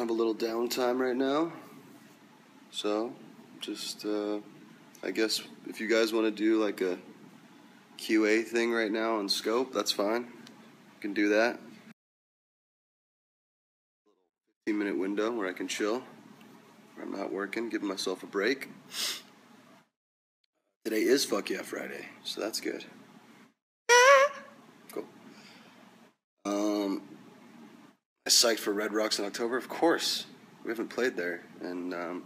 have a little downtime right now. So, just, uh, I guess if you guys want to do like a QA thing right now on Scope, that's fine. You can do that. 15 minute window where I can chill, where I'm not working, giving myself a break. Today is Fuck Yeah Friday, so that's good. Cool. Um, I psyched for Red Rocks in October? Of course. We haven't played there, and um,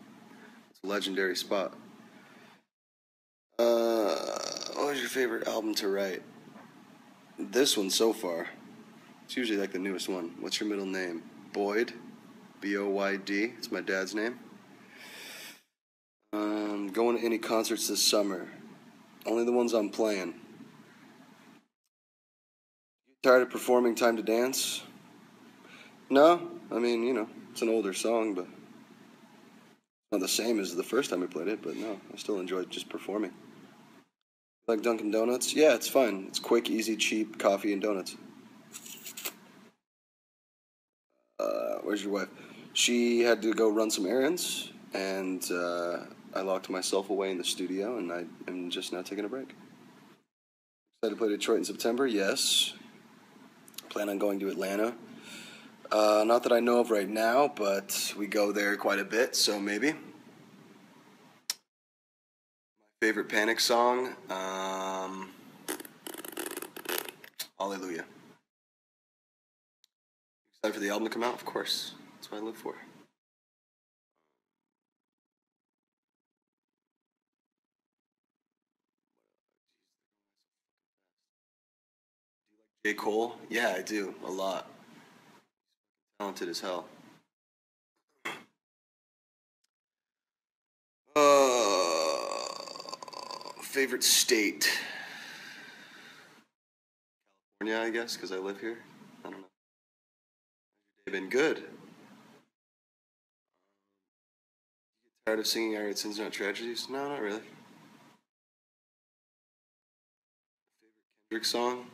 it's a legendary spot. Uh, what was your favorite album to write? This one so far. It's usually like the newest one. What's your middle name? Boyd. B O Y D. It's my dad's name. Um, going to any concerts this summer? Only the ones I'm playing. Tired of performing Time to Dance? No, I mean, you know, it's an older song, but not the same as the first time we played it, but no, I still enjoy just performing. Like Dunkin' Donuts? Yeah, it's fine. It's quick, easy, cheap coffee and donuts. Uh, where's your wife? She had to go run some errands, and uh, I locked myself away in the studio, and I am just now taking a break. Excited to play Detroit in September? Yes. Plan on going to Atlanta. Uh, not that I know of right now, but we go there quite a bit, so maybe. My favorite Panic song? Um, Hallelujah. Excited for the album to come out? Of course. That's what I live for. J. Cole? Yeah, I do. A lot. Talented as hell. Uh, favorite state? California, I guess, because I live here. I don't know. They've been good. Tired of singing I Write Sins Not Tragedies? No, not really. Favorite Kendrick song?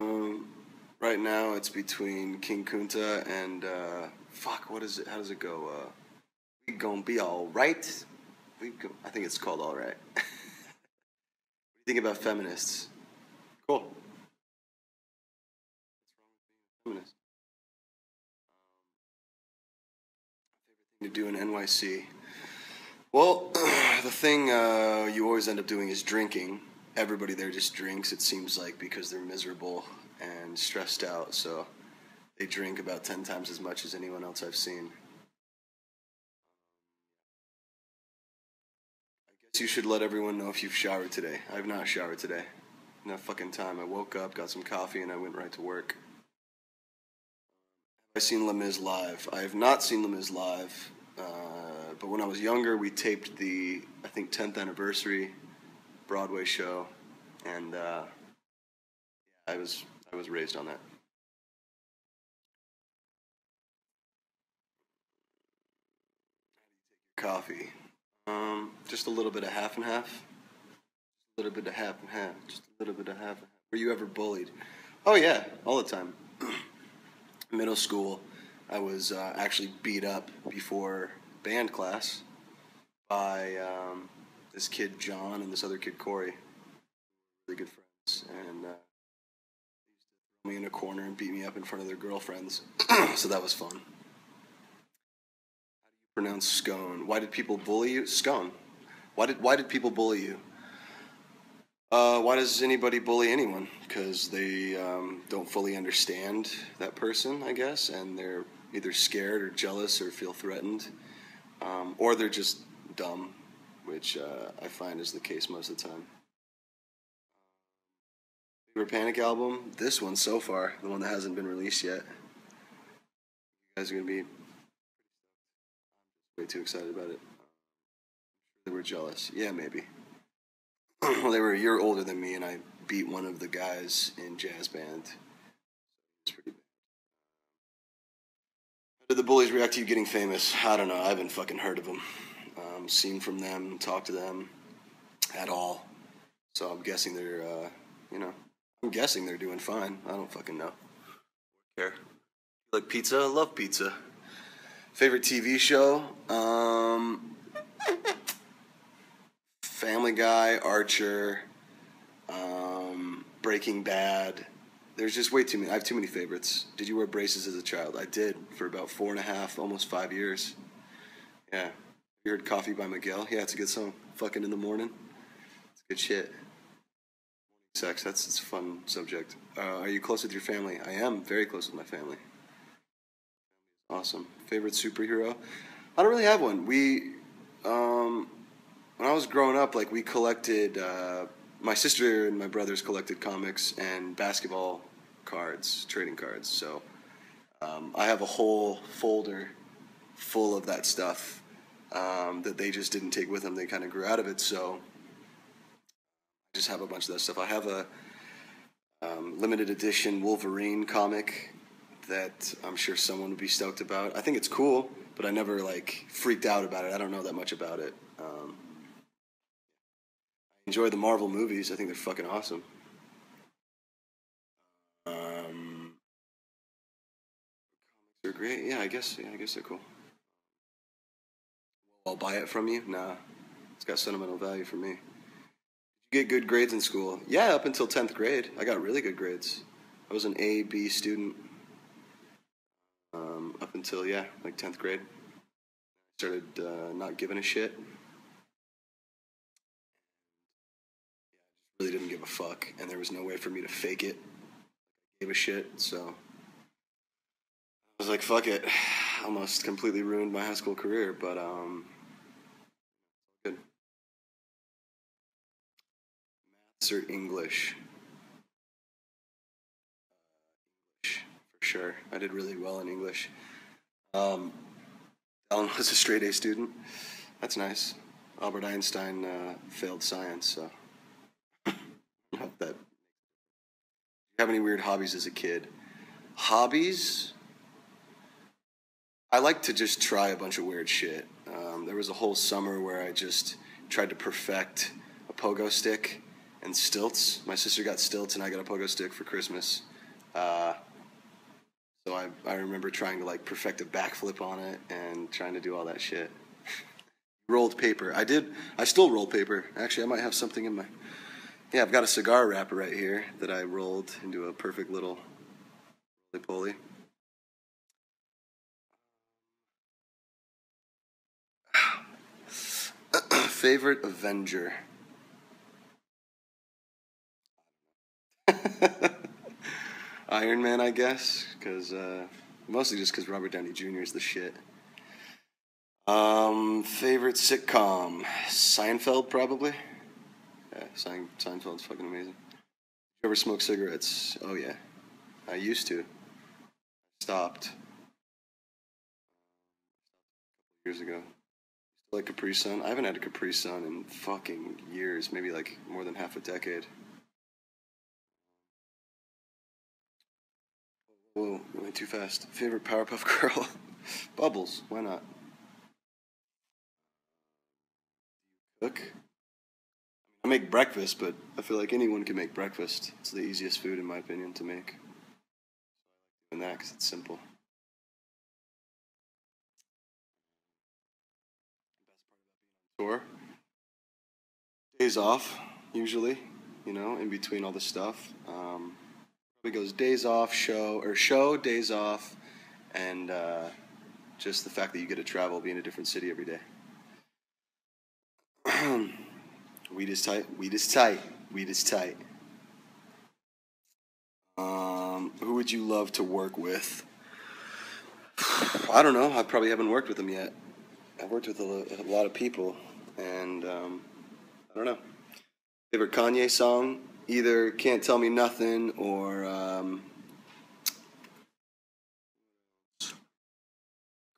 Um, right now it's between King Kunta and uh, fuck. What is it? How does it go? Uh, we gonna be all right. We go, I think it's called all right. what do you think about feminists? Cool. Feminist. Um, favorite thing to do in NYC? Well, the thing uh, you always end up doing is drinking everybody there just drinks, it seems like, because they're miserable and stressed out. So they drink about 10 times as much as anyone else I've seen. I guess you should let everyone know if you've showered today. I have not showered today. No fucking time. I woke up, got some coffee, and I went right to work. I've I seen Les Mis live? I have not seen Les Mis live. Uh, but when I was younger, we taped the, I think, 10th anniversary Broadway show, and uh, I was I was raised on that. Coffee, um, just a little bit of half and half, a little bit of half and half, just a little bit of half. And half. Were you ever bullied? Oh yeah, all the time. Middle school, I was uh, actually beat up before band class by. Um, this kid John and this other kid Corey, really good friends, and uh, used to throw me in a corner and beat me up in front of their girlfriends. so that was fun. How do you pronounce scone? Why did people bully you? Scone. Why did why did people bully you? Uh, why does anybody bully anyone? Because they um, don't fully understand that person, I guess, and they're either scared or jealous or feel threatened, um, or they're just dumb which uh, I find is the case most of the time. Favorite Panic album? This one so far, the one that hasn't been released yet. You guys are gonna be way too excited about it. They were jealous. Yeah, maybe. well, they were a year older than me, and I beat one of the guys in jazz band. It's pretty bad. How did the bullies react to you getting famous? I don't know. I haven't fucking heard of them um, seen from them, talked to them at all. So I'm guessing they're, uh, you know, I'm guessing they're doing fine. I don't fucking know. Care. Like pizza? I love pizza. Favorite TV show? Um, Family Guy, Archer, um, Breaking Bad. There's just way too many. I have too many favorites. Did you wear braces as a child? I did for about four and a half, almost five years. Yeah. You heard Coffee by Miguel? Yeah, it's a good song. Fucking in the morning. It's good shit. Sex, that's, that's a fun subject. Uh, are you close with your family? I am very close with my family. Awesome. Favorite superhero? I don't really have one. We, um, when I was growing up, like we collected. Uh, my sister and my brothers collected comics and basketball cards, trading cards. So um, I have a whole folder full of that stuff um, that they just didn't take with them. They kind of grew out of it. So I just have a bunch of that stuff. I have a um, limited edition Wolverine comic that I'm sure someone would be stoked about. I think it's cool, but I never like freaked out about it. I don't know that much about it. Um, I enjoy the Marvel movies. I think they're fucking awesome. Um, they're great. Yeah, I guess. Yeah, I guess they're cool. I'll buy it from you. Nah, it's got sentimental value for me. Did you get good grades in school? Yeah, up until tenth grade, I got really good grades. I was an A B student um, up until yeah, like tenth grade. Started uh, not giving a shit. really didn't give a fuck, and there was no way for me to fake it. I gave a shit, so I was like, "Fuck it." Almost completely ruined my high school career, but um, Maths English? English for sure. I did really well in English. Um, Alan was a straight A student. That's nice. Albert Einstein uh, failed science, so. Not that. you have any weird hobbies as a kid? Hobbies? I like to just try a bunch of weird shit. Um, there was a whole summer where I just tried to perfect a pogo stick and stilts. My sister got stilts and I got a pogo stick for Christmas. Uh, so I, I remember trying to like perfect a backflip on it and trying to do all that shit. Rolled paper. I did. I still roll paper. Actually, I might have something in my yeah, I've got a cigar wrapper right here that I rolled into a perfect little roly poly. Favorite Avenger? Iron Man, I guess, because uh, mostly just because Robert Downey Jr. is the shit. Um, favorite sitcom? Seinfeld, probably. Yeah, Sein- Seinfeld's fucking amazing. You ever smoke cigarettes? Oh yeah, I used to. Stopped. Years ago. Like Capri Sun. I haven't had a Capri Sun in fucking years, maybe like more than half a decade. Whoa, went too fast. Favorite Powerpuff Girl? Bubbles. Why not? Cook. I make breakfast, but I feel like anyone can make breakfast. It's the easiest food, in my opinion, to make. Doing that because it's simple. Tour. Days off, usually, you know, in between all the stuff. Um, probably goes days off, show, or show, days off, and uh, just the fact that you get to travel, be in a different city every day. Weed is tight. Weed is tight. Weed is tight. Um, who would you love to work with? I don't know. I probably haven't worked with them yet. I've worked with a, lo- a lot of people, and um, I don't know. Favorite Kanye song? Either "Can't Tell Me Nothing" or um,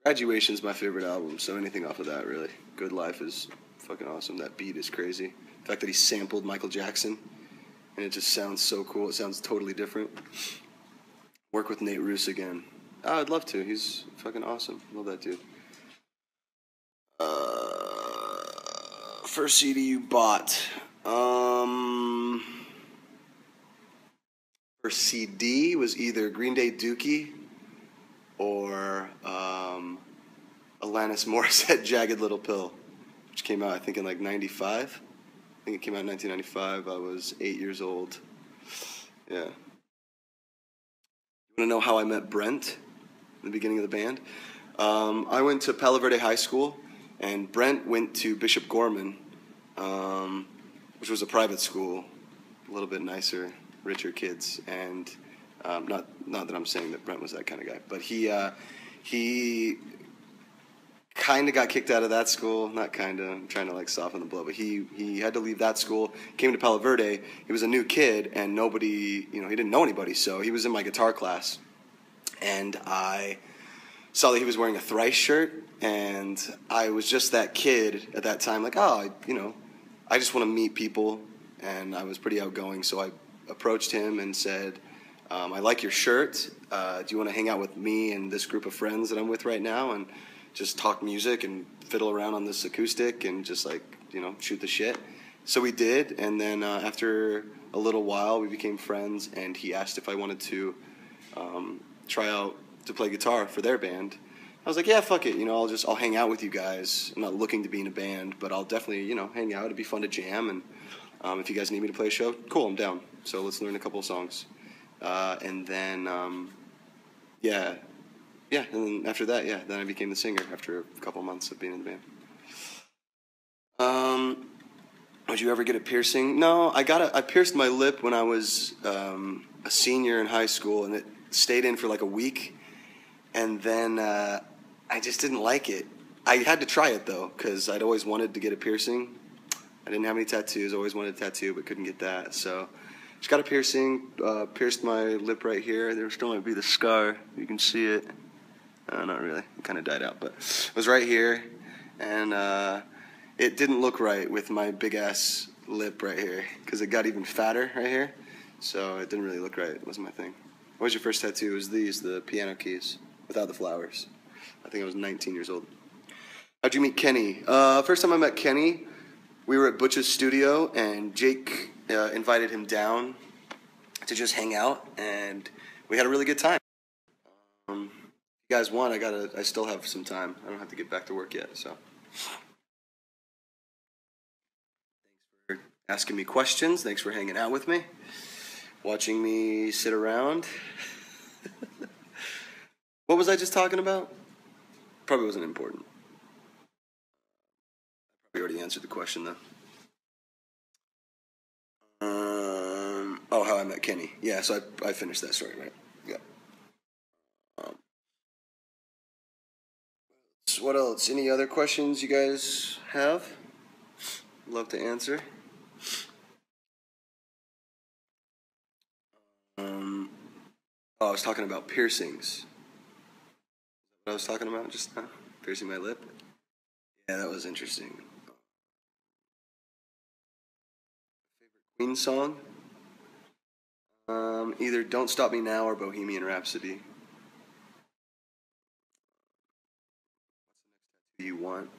"Graduation's" my favorite album. So anything off of that, really. "Good Life" is fucking awesome. That beat is crazy. The fact that he sampled Michael Jackson, and it just sounds so cool. It sounds totally different. Work with Nate Ruess again. Oh, I'd love to. He's fucking awesome. Love that dude. Uh, first CD you bought. Um, first CD was either Green Day Dookie or um, Alanis Morissette "Jagged Little Pill," which came out I think in like '95. I think it came out in 1995. I was eight years old. Yeah. You want to know how I met Brent in the beginning of the band? Um, I went to Palo Verde High School, and Brent went to Bishop Gorman, um, which was a private school, a little bit nicer, richer kids. And um, not not that I'm saying that Brent was that kind of guy, but he uh, he kind of got kicked out of that school. Not kind of. I'm trying to like soften the blow, but he he had to leave that school. Came to Palo Verde. He was a new kid, and nobody, you know, he didn't know anybody. So he was in my guitar class, and I saw that he was wearing a thrice shirt, and I was just that kid at that time, like, oh, you know, I just want to meet people, and I was pretty outgoing, so I approached him and said. Um, I like your shirt. Uh, do you want to hang out with me and this group of friends that I'm with right now? And just talk music and fiddle around on this acoustic and just like you know shoot the shit. So we did, and then uh, after a little while, we became friends. And he asked if I wanted to um, try out to play guitar for their band. I was like, yeah, fuck it. You know, I'll just I'll hang out with you guys. I'm not looking to be in a band, but I'll definitely you know hang out. It'd be fun to jam, and um, if you guys need me to play a show, cool, I'm down. So let's learn a couple of songs, uh, and then um, yeah, yeah, and then after that, yeah, then I became the singer after a couple months of being in the band. Um, would you ever get a piercing? No, I got a, I pierced my lip when I was um, a senior in high school, and it stayed in for like a week, and then uh, I just didn't like it. I had to try it though, because I'd always wanted to get a piercing. I didn't have any tattoos. I always wanted a tattoo, but couldn't get that. So, just got a piercing. Uh, pierced my lip right here. There still might be the scar. You can see it. Uh, not really. It kind of died out, but it was right here, and uh, it didn't look right with my big ass lip right here because it got even fatter right here. So it didn't really look right. It wasn't my thing. What was your first tattoo? It was these, the piano keys, without the flowers. I think I was 19 years old. How'd you meet Kenny? Uh, first time I met Kenny, we were at Butch's studio, and Jake uh, invited him down to just hang out, and we had a really good time. Um, you guys want, I gotta, I still have some time. I don't have to get back to work yet, so. Thanks for asking me questions. Thanks for hanging out with me, watching me sit around. what was I just talking about? Probably wasn't important. Already answered the question though. Um, oh, how I met Kenny. Yeah, so I, I finished that story, right? Yeah. Um, what else? Any other questions you guys have? Love to answer. Um, oh, I was talking about piercings. What I was talking about just now? Piercing my lip? Yeah, that was interesting. Queen song? Um, either Don't Stop Me Now or Bohemian Rhapsody. You want?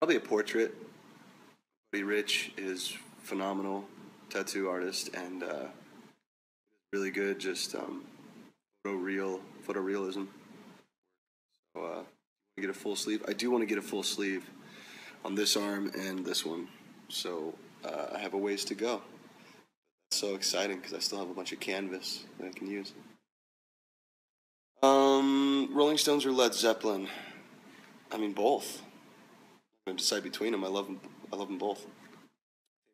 Probably a portrait. Buddy Rich is phenomenal tattoo artist and uh, really good. Just um, photo real photorealism. So, uh, get a full sleeve. I do want to get a full sleeve on this arm and this one. So uh, I have a ways to go. So exciting because I still have a bunch of canvas that I can use. Um, Rolling Stones or Led Zeppelin? I mean both. I'm gonna decide between them. I love them. I love them both.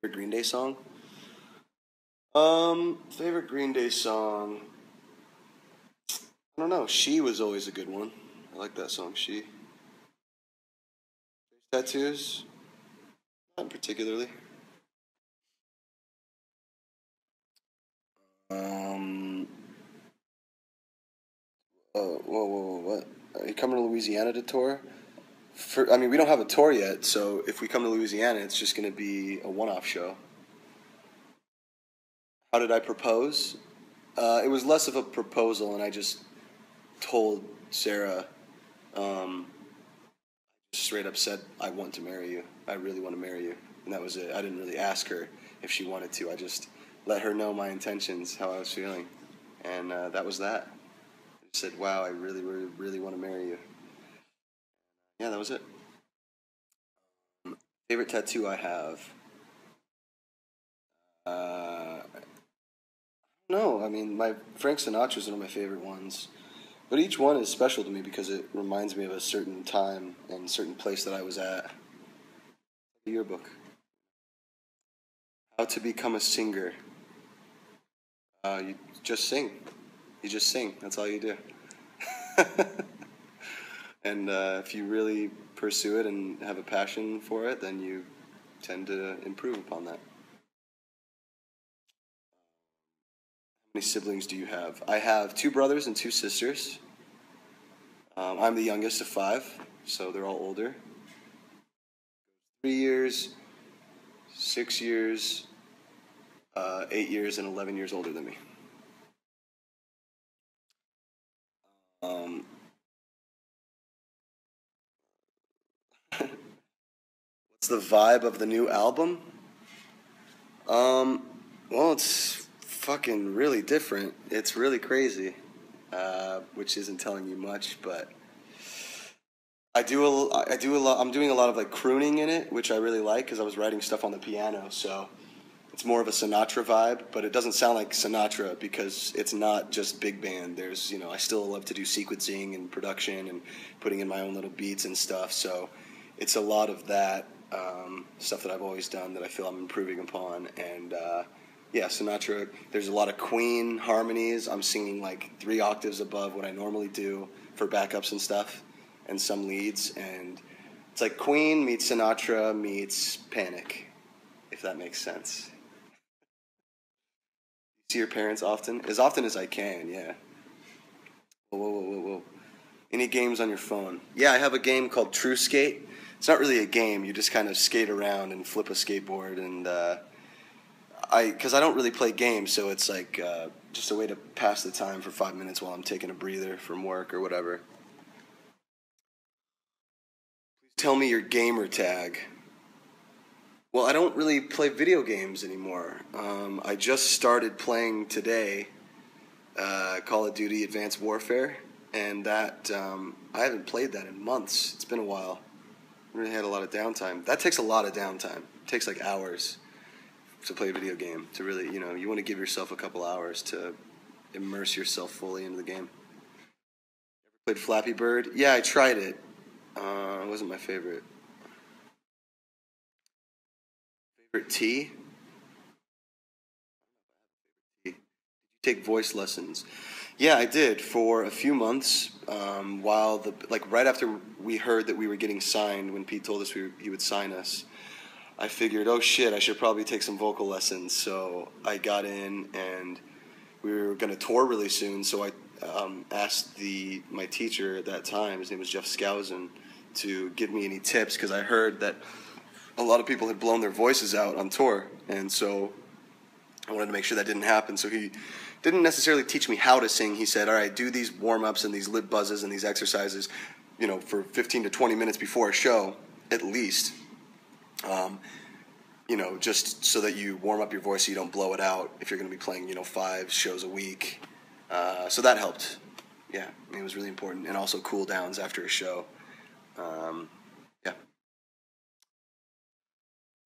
Favorite Green Day song? Um, favorite Green Day song. I don't know. She was always a good one. I like that song. She. Tattoos? Not particularly. Um. Oh, whoa, whoa, whoa, what? Are you coming to Louisiana to tour? For, I mean, we don't have a tour yet, so if we come to Louisiana, it's just going to be a one-off show. How did I propose? Uh, it was less of a proposal, and I just told Sarah, um, straight up said, "I want to marry you. I really want to marry you," and that was it. I didn't really ask her if she wanted to. I just let her know my intentions, how I was feeling, and uh, that was that. I said, "Wow, I really, really, really want to marry you." yeah, that was it. Favorite tattoo I have. Uh, no, I mean my Frank Sinatra is one of my favorite ones, but each one is special to me because it reminds me of a certain time and certain place that I was at. The yearbook. How to become a singer. Uh, you just sing. You just sing. That's all you do. and uh, if you really pursue it and have a passion for it, then you tend to improve upon that. How many siblings do you have? I have two brothers and two sisters. Um, I'm the youngest of five, so they're all older. Three years, six years, uh, eight years, and 11 years older than me. Um, what's the vibe of the new album? Um, well, it's fucking really different. It's really crazy, uh, which isn't telling you much, but I do a, I do a lot. I'm doing a lot of like crooning in it, which I really like because I was writing stuff on the piano, so it's more of a Sinatra vibe, but it doesn't sound like Sinatra because it's not just big band. There's, you know, I still love to do sequencing and production and putting in my own little beats and stuff. So it's a lot of that um, stuff that I've always done that I feel I'm improving upon. And uh, yeah, Sinatra, there's a lot of Queen harmonies. I'm singing like three octaves above what I normally do for backups and stuff and some leads. And it's like Queen meets Sinatra meets Panic, if that makes sense see your parents often? As often as I can, yeah. Whoa, whoa, whoa, whoa. Any games on your phone? Yeah, I have a game called True Skate. It's not really a game. You just kind of skate around and flip a skateboard, and uh, I because I don't really play games, so it's like uh, just a way to pass the time for five minutes while I'm taking a breather from work or whatever. Tell me your gamer tag. Well, I don't really play video games anymore. Um, I just started playing today uh, Call of Duty Advanced Warfare, and that um, I haven't played that in months. It's been a while. I really had a lot of downtime. That takes a lot of downtime. It takes like hours to play a video game. To really, you know, you want to give yourself a couple hours to immerse yourself fully into the game. Played Flappy Bird? Yeah, I tried it. Uh, it wasn't my favorite. Favorite tea? Take voice lessons? Yeah, I did for a few months. Um, while the like right after we heard that we were getting signed, when Pete told us we, he would sign us, I figured, oh shit, I should probably take some vocal lessons. So I got in, and we were going to tour really soon. So I um, asked the my teacher at that time, his name was Jeff Skousen, to give me any tips because I heard that a lot of people had blown their voices out on tour, and so I wanted to make sure that didn't happen. So he didn't necessarily teach me how to sing. He said, "All right, do these warm ups and these lip buzzes and these exercises, you know, for 15 to 20 minutes before a show, at least." Um, you know, just so that you warm up your voice so you don't blow it out if you're going to be playing, you know, five shows a week. Uh, so that helped. Yeah, it was really important. And also cool downs after a show. Um,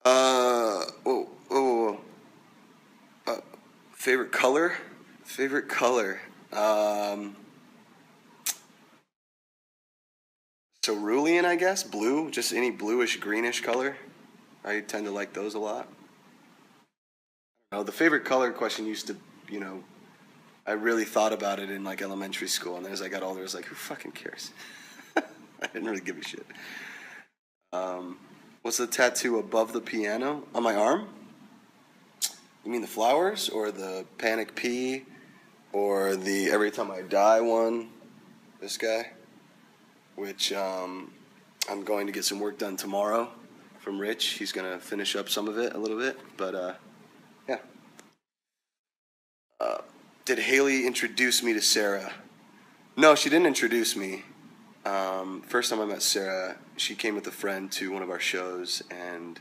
uh, oh, oh, uh, favorite color? Favorite color? Um, cerulean, I guess. Blue, just any bluish, greenish color. I tend to like those a lot. Oh, the favorite color question used to, you know, I really thought about it in like elementary school, and then as I got older, I was like, who fucking cares? I didn't really give a shit. Um, What's the tattoo above the piano on my arm? You mean the flowers or the panic P or the every time I die one? This guy, which um, I'm going to get some work done tomorrow from Rich. He's going to finish up some of it a little bit, but uh, yeah. Uh, did Hayley introduce me to Sarah? No, she didn't introduce me. Um, first time I met Sarah, she came with a friend to one of our shows, and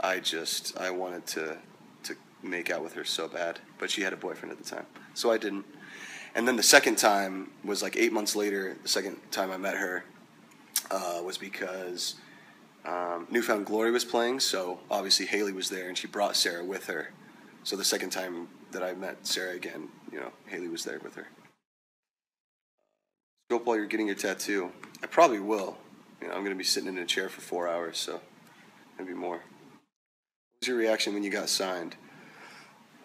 I just I wanted to to make out with her so bad, but she had a boyfriend at the time, so I didn't. And then the second time was like eight months later. The second time I met her, uh, was because um, New Found Glory was playing, so obviously Hayley was there, and she brought Sarah with her. So the second time that I met Sarah again, you know, Hayley was there with her. Scope while you're getting your tattoo. I probably will. You know, I'm going to be sitting in a chair for four hours, so maybe more. What was your reaction when you got signed?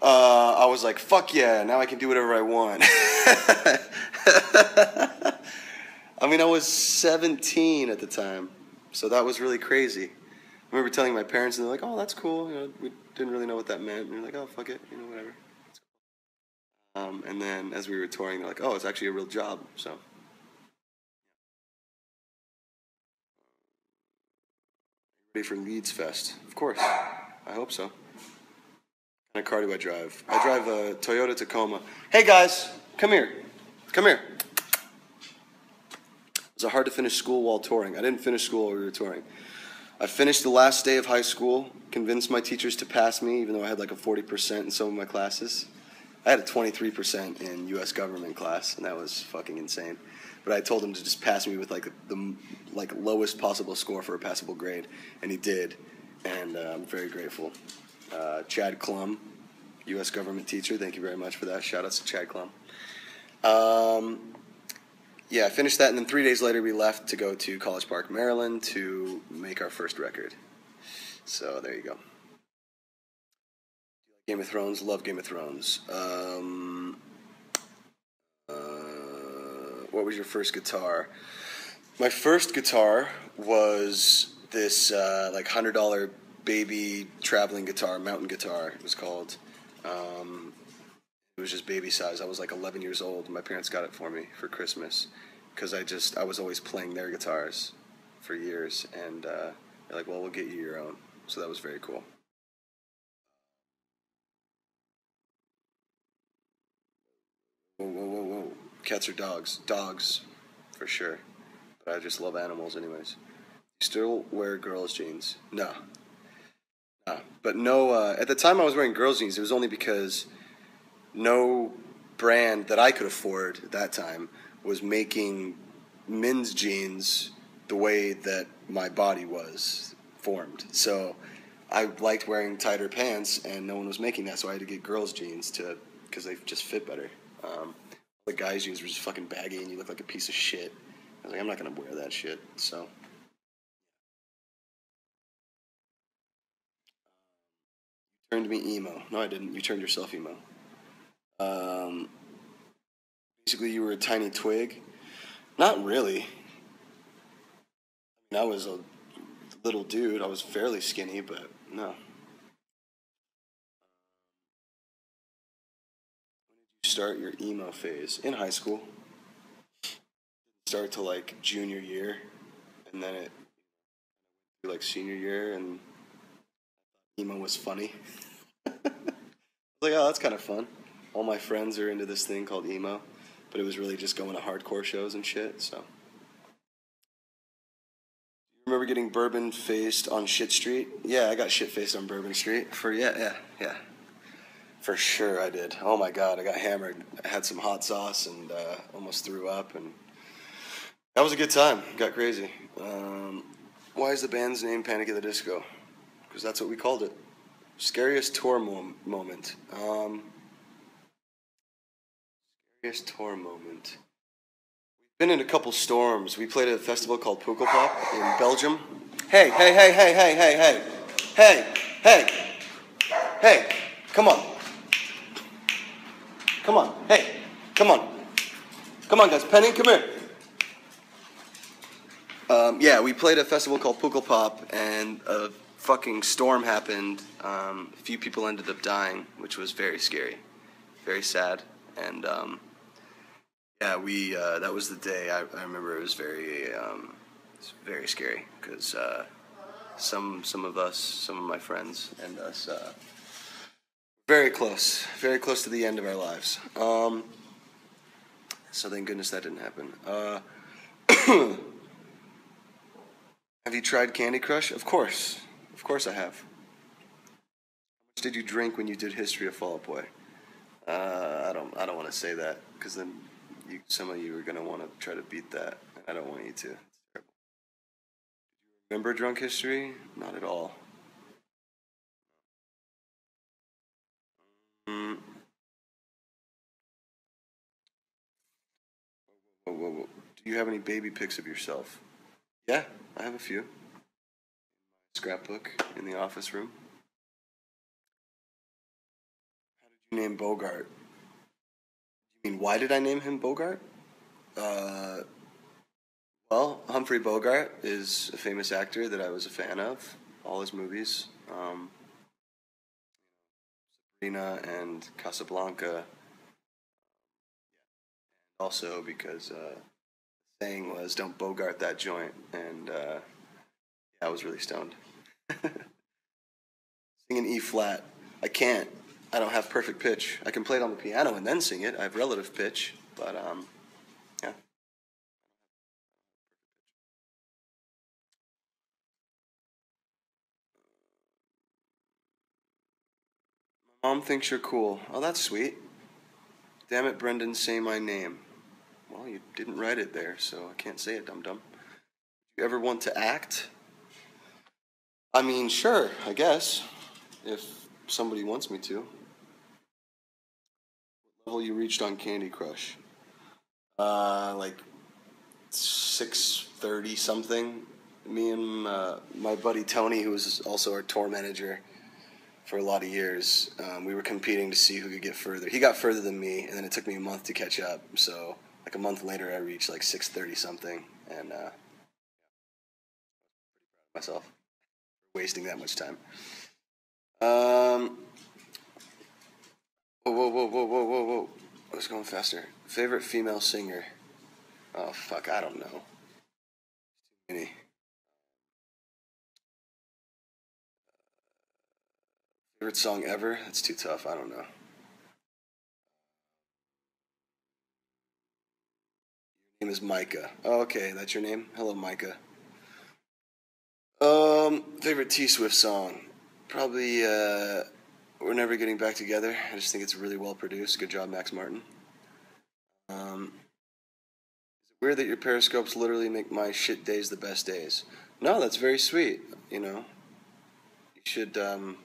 Uh, I was like, fuck yeah, now I can do whatever I want. I mean, I was 17 at the time, so that was really crazy. I remember telling my parents, and they're like, oh, that's cool. You know, we didn't really know what that meant. And we are like, oh, fuck it, you know, whatever. Um, and then as we were touring, they're like, oh, it's actually a real job, so. Ready for Leeds Fest? Of course. I hope so. What kind of car do I drive? I drive a Toyota Tacoma. Hey guys, come here. Come here. It was hard to finish school while touring. I didn't finish school while we were touring. I finished the last day of high school, convinced my teachers to pass me, even though I had like a 40% in some of my classes. I had a 23% in U.S. government class, and that was fucking insane. But I told him to just pass me with like the like lowest possible score for a passable grade, and he did, and uh, I'm very grateful. Uh, Chad Klum, U.S. government teacher, thank you very much for that. Shout outs to Chad Klum. Um, yeah, I finished that, and then three days later we left to go to College Park, Maryland, to make our first record. So there you go. Game of Thrones, love Game of Thrones. Um, what was your first guitar? My first guitar was this uh, like hundred dollar baby traveling guitar, mountain guitar. It was called. Um, it was just baby size. I was like 11 years old. My parents got it for me for Christmas because I just I was always playing their guitars for years, and uh, they're like, "Well, we'll get you your own." So that was very cool. Whoa, whoa, whoa! Cats or dogs? Dogs, for sure. But I just love animals, anyways. You still wear girls' jeans? No. No. But no. Uh, at the time, I was wearing girls' jeans. It was only because no brand that I could afford at that time was making men's jeans the way that my body was formed. So I liked wearing tighter pants, and no one was making that, so I had to get girls' jeans to because they just fit better. Um, the guys' jeans were just fucking baggy, and you look like a piece of shit. I was like, I'm not gonna wear that shit. So. You turned me emo. No, I didn't. You turned yourself emo. Um, basically, you were a tiny twig. Not really. I, mean, I was a little dude. I was fairly skinny, but no. Start your emo phase? In high school. Start to like junior year, and then it like senior year, and emo was funny. Like, oh, that's kind of fun all my friends are into this thing called emo, but it was really just going to hardcore shows and shit. So, you remember getting bourbon faced on shit street? Yeah, I got shit faced on Bourbon Street for yeah, yeah, yeah. For sure, I did. Oh my god, I got hammered. I had some hot sauce and uh, almost threw up, and that was a good time. Got crazy. Um, why is the band's name Panic at the Disco? Because that's what we called it. Scariest tour moment. Um, Biggest tour moment. We've been in a couple storms. We played at a festival called Pukkelpop in Belgium. Hey, hey, hey, hey, hey, hey, hey, hey, hey, hey, come on. Come on, hey, come on. Come on, guys. Penny, come here. Um, yeah, we played a festival called Pukkelpop, and a fucking storm happened. Um, a few people ended up dying, which was very scary, very sad, and um, yeah, we uh, that was the day. I, I remember it was very um, very scary because uh, some some of us, some of my friends, and us, uh, very close, very close to the end of our lives. Um, so thank goodness that didn't happen. Uh, have you tried Candy Crush? Of course, of course I have. How much did you drink when you did History of Fall Out Boy? Uh, I don't I don't want to say that because then you, some of you are going to want to try to beat that. I don't want you to. Remember drunk history? Not at all. Whoa, whoa, whoa. Do you have any baby pics of yourself? Yeah, I have a few. Scrapbook in the office room. How did you name Bogart? You mean why did I name him Bogart? Uh, well, Humphrey Bogart is a famous actor that I was a fan of, all his movies. Um, Sabrina and Casablanca. Also, because uh, the saying was, don't Bogart that joint. And uh, I was really stoned. sing an E flat. I can't. I don't have perfect pitch. I can play it on the piano and then sing it. I have relative pitch, but um, mom thinks you're cool. Oh, that's sweet. Damn it, Brendon, say my name. Well, you didn't write it there, so I can't say it, dum dum. You ever want to act? I mean, sure, I guess, if somebody wants me to. What level you reached on Candy Crush? Uh, like six thirty something. Me and uh, my buddy Tony, who was also our tour manager for a lot of years, um, we were competing to see who could get further. He got further than me, and then it took me a month to catch up. So, like a month later, I reached like six thirty something, and uh, myself wasting that much time. Um, whoa, whoa, whoa, whoa, whoa, whoa, whoa! I was going faster. Favorite female singer? Oh fuck, I don't know. Too many. Favorite song ever? That's too tough. I don't know. Your name is Micah. Oh, okay, that's your name. Hello, Micah. Um, favorite T Swift song? Probably uh, "We're Never Getting Back Together." I just think it's really well produced. Good job, Max Martin. Um, is it weird that your periscopes literally make my shit days the best days? No, that's very sweet. You know, you should. Um,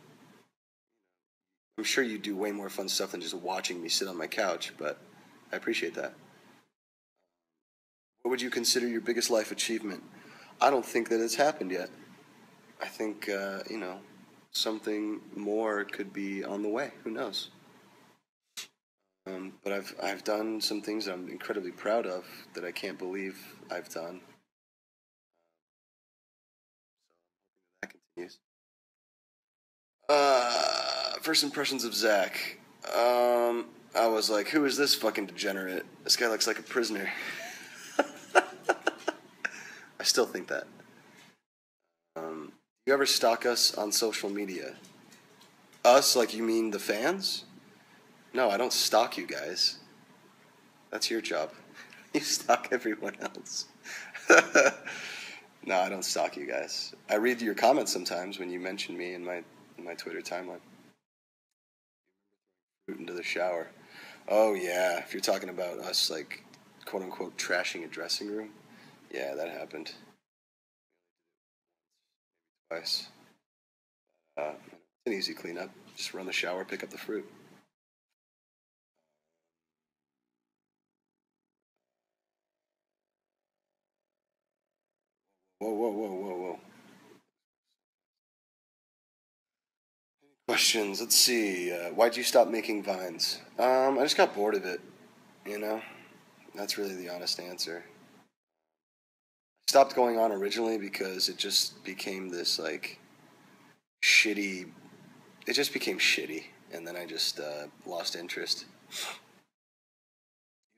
I'm sure you do way more fun stuff than just watching me sit on my couch, but I appreciate that. What would you consider your biggest life achievement? I don't think that it's happened yet. I think, uh, you know, something more could be on the way. Who knows? Um, but I've, I've done some things that I'm incredibly proud of that I can't believe I've done. So that continues. Uh, first impressions of Zach. Um, I was like, who is this fucking degenerate? This guy looks like a prisoner. I still think that. Um, you ever stalk us on social media? Us, like you mean the fans? No, I don't stalk you guys. That's your job. You stalk everyone else. no, I don't stalk you guys. I read your comments sometimes when you mention me in my in my Twitter timeline. Into the shower. Oh yeah, if you're talking about us like quote unquote trashing a dressing room, yeah, that happened. Twice. Uh, an easy cleanup. Just run the shower, pick up the fruit. Whoa, whoa, whoa, whoa, whoa. Questions. Let's see. Uh, why'd you stop making vines? Um, I just got bored of it. You know, that's really the honest answer. I stopped going on originally because it just became this like shitty. It just became shitty, and then I just uh, lost interest. You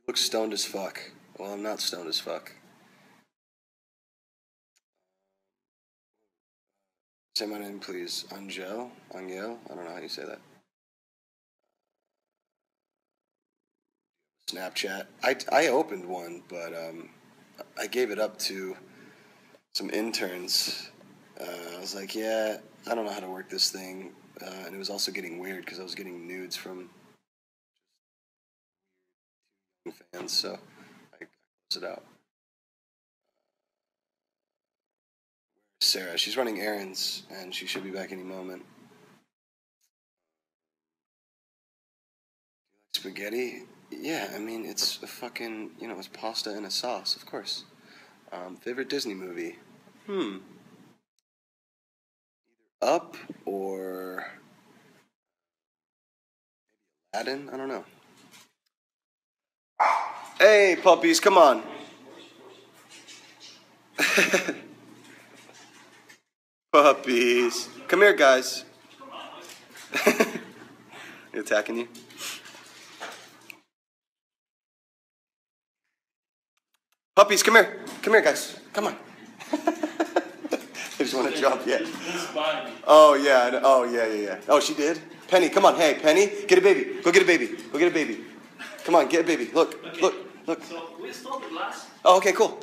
look stoned as fuck. Well, I'm not stoned as fuck. Say my name, please. Angel? Angel? I don't know how you say that. Snapchat. I, I opened one, but um, I gave it up to some interns. Uh, I was like, yeah, I don't know how to work this thing. Uh, and it was also getting weird because I was getting nudes from fans, so I closed it out. Sarah. She's running errands, and she should be back any moment. Spaghetti? Yeah, I mean, it's a fucking, you know, it's pasta and a sauce, of course. Um, favorite Disney movie? Hmm. Either Up or Aladdin? I don't know. Hey, puppies, come on. puppies. Come here, guys. you attacking you? Puppies, come here. Come here, guys. Come on. they just want to jump, yeah. Oh, yeah. Oh, yeah, yeah, yeah. Oh, she did? Penny, come on. Hey, Penny, get a baby. Go get a baby. Go get a baby. Come on, get a baby. Look, look, look. So we installed the glass. Oh, okay, cool.